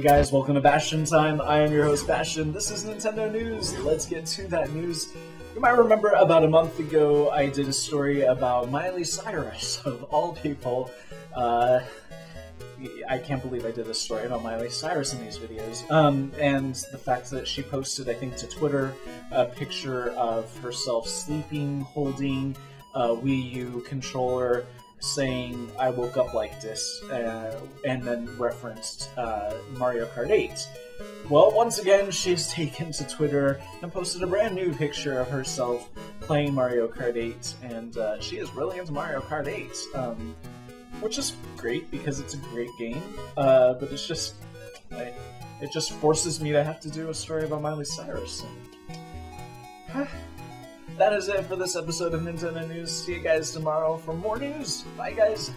guys, welcome to Bastian Time. I am your host, Bastian. This is Nintendo News. Let's get to that news. You might remember about a month ago, I did a story about Miley Cyrus, of all people. Uh, I can't believe I did a story about Miley Cyrus in these videos. Um, and the fact that she posted, I think, to Twitter a picture of herself sleeping, holding a Wii U controller, saying, I woke up like this, uh, and then referenced uh, Mario Kart 8. Well, once again, she's taken to Twitter and posted a brand new picture of herself playing Mario Kart 8, and uh, she is really into Mario Kart 8. Um, which is great because it's a great game. Uh, but it's just, I, it just forces me to have to do a story about Miley Cyrus. that is it for this episode of Nintendo News. See you guys tomorrow for more news. Bye, guys.